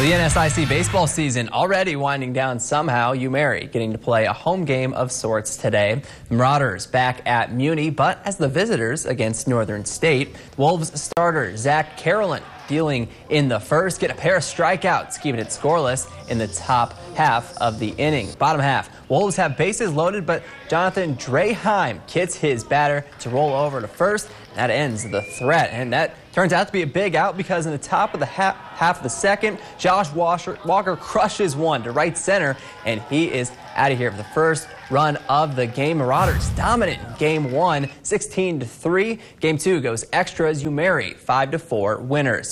Well, the NSIC baseball season already winding down somehow. You UMary getting to play a home game of sorts today. Marauders back at Muni, but as the visitors against Northern State. Wolves starter Zach Carolyn dealing in the first, get a pair of strikeouts, keeping it scoreless in the top half of the inning. Bottom half, Wolves have bases loaded, but Jonathan Draheim kits his batter to roll over to first. That ends the threat, and that turns out to be a big out because in the top of the half, half of the second, Josh Washer, Walker crushes one to right center, and he is out of here for the first run of the game. Marauders dominant in game one, 16 to 3. Game two goes extras. marry 5 to 4 winners.